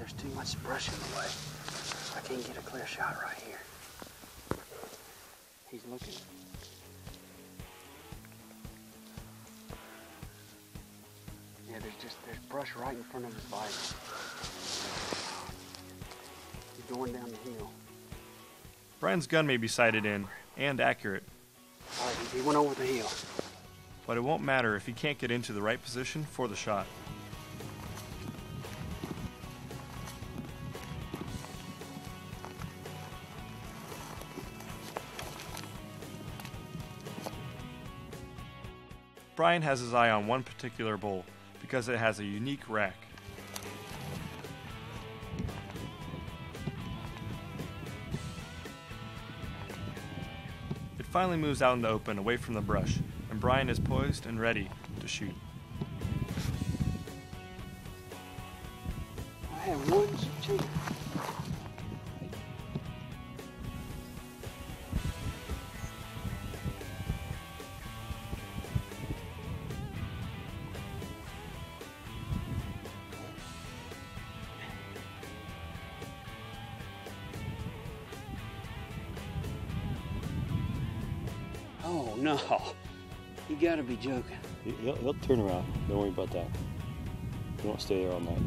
there's too much brush in the way. I can't get a clear shot right here. He's looking. Yeah, there's just there's brush right in front of his bike. He's going down the hill. Brian's gun may be sighted in and accurate, All right, he went over the hill. but it won't matter if he can't get into the right position for the shot. Brian has his eye on one particular bull because it has a unique rack. It finally moves out in the open away from the brush, and Brian is poised and ready to shoot. I have one chance. Oh no. You gotta be joking. He- He'll, he'll turn around. Don't worry about that. He won't stay there all night.